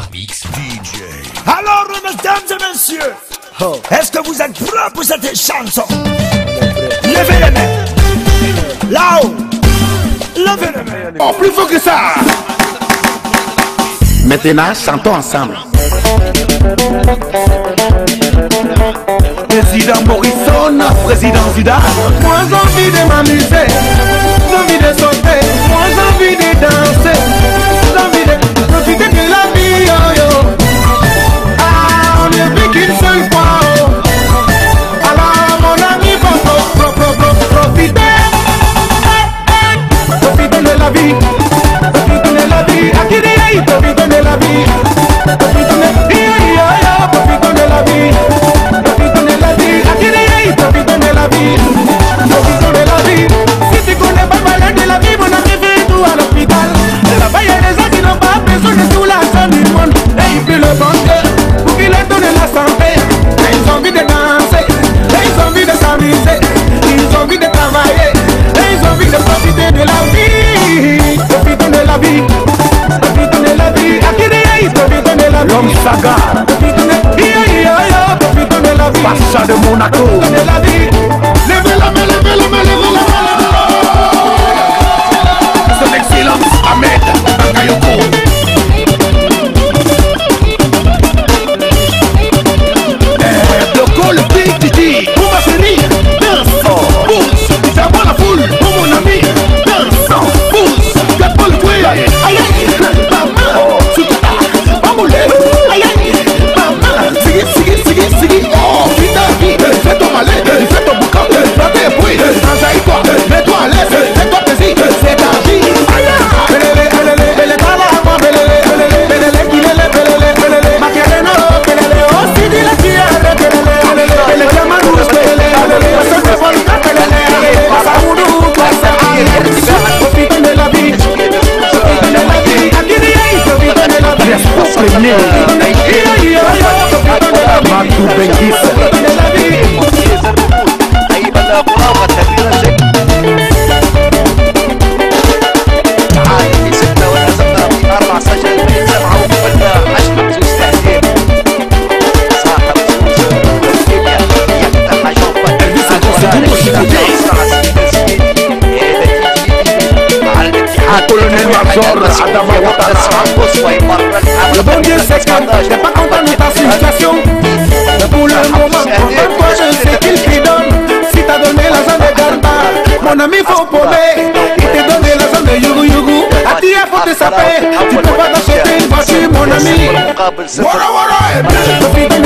DJ. Alors, mesdames et messieurs, oh. est-ce que vous êtes prêts pour cette chanson? Levez les mains. Là-haut. Levez les mains. Oh, plus fort que ça. Maintenant, chantons ensemble. Président Morrison, président Zidane. Moi, j'ai envie de m'amuser. J'ai envie de sauter. Moi, j'ai envie de danser. be. l'homme sagard Passa de Monaco. Matu Bengisa أربع سجل Adama Ouattara. Le bon Dieu sait que de la de mon ami faut paumer. Il t'a donné la zone de Yugu Yugu. À ti il faut te saper. Tu peux pas t'acheter une voiture, mon ami. Wara wara, eh.